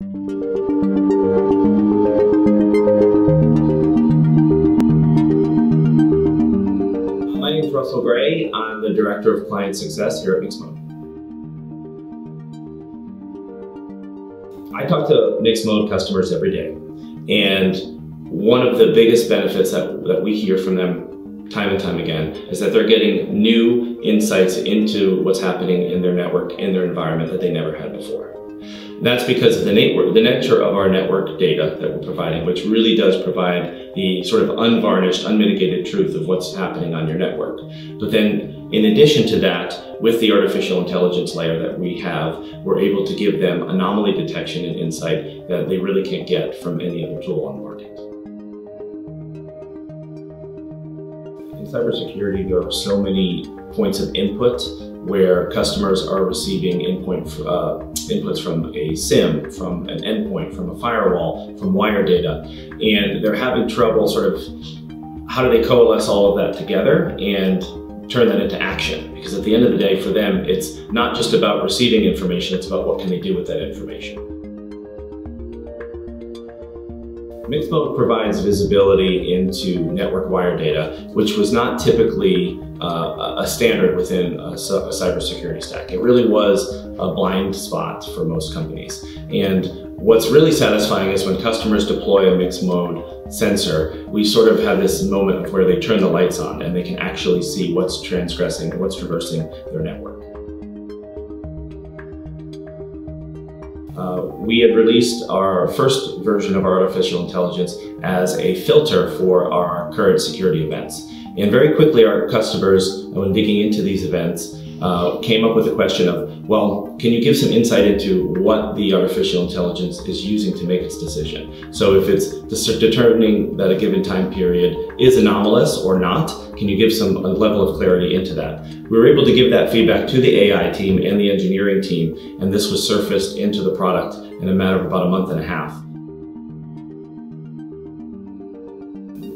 My name is Russell Gray. I'm the Director of Client Success here at Mixmode. I talk to Mixmode customers every day, and one of the biggest benefits that, that we hear from them time and time again is that they're getting new insights into what's happening in their network, in their environment that they never had before. That's because of the, the nature of our network data that we're providing, which really does provide the sort of unvarnished, unmitigated truth of what's happening on your network. But then, in addition to that, with the artificial intelligence layer that we have, we're able to give them anomaly detection and insight that they really can't get from any other tool on the market. In cybersecurity, there are so many points of input where customers are receiving uh, inputs from a SIEM, from an endpoint, from a firewall, from wire data, and they're having trouble sort of how do they coalesce all of that together and turn that into action? Because at the end of the day, for them, it's not just about receiving information, it's about what can they do with that information. Mixmode provides visibility into network wire data, which was not typically uh, a standard within a, a cybersecurity stack. It really was a blind spot for most companies. And what's really satisfying is when customers deploy a Mixmode sensor, we sort of have this moment where they turn the lights on and they can actually see what's transgressing, what's traversing their network. Uh, we had released our first version of our artificial intelligence as a filter for our current security events. And very quickly, our customers, when digging into these events, uh, came up with the question of, well, can you give some insight into what the artificial intelligence is using to make its decision? So if it's determining that a given time period is anomalous or not, can you give some level of clarity into that? We were able to give that feedback to the AI team and the engineering team, and this was surfaced into the product in a matter of about a month and a half.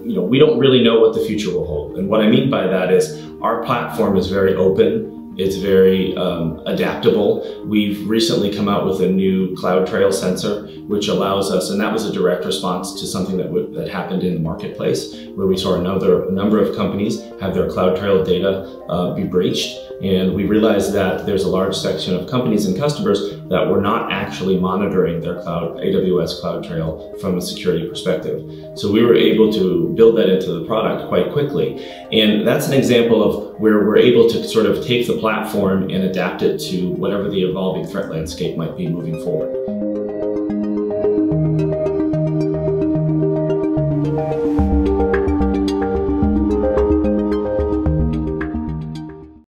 You know, we don't really know what the future will hold. And what I mean by that is our platform is very open it's very um, adaptable. We've recently come out with a new CloudTrail sensor, which allows us, and that was a direct response to something that, that happened in the marketplace, where we saw another number of companies have their CloudTrail data uh, be breached. And we realized that there's a large section of companies and customers that were not actually monitoring their cloud AWS CloudTrail from a security perspective. So we were able to build that into the product quite quickly. And that's an example of where we're able to sort of take the platform and adapt it to whatever the evolving threat landscape might be moving forward.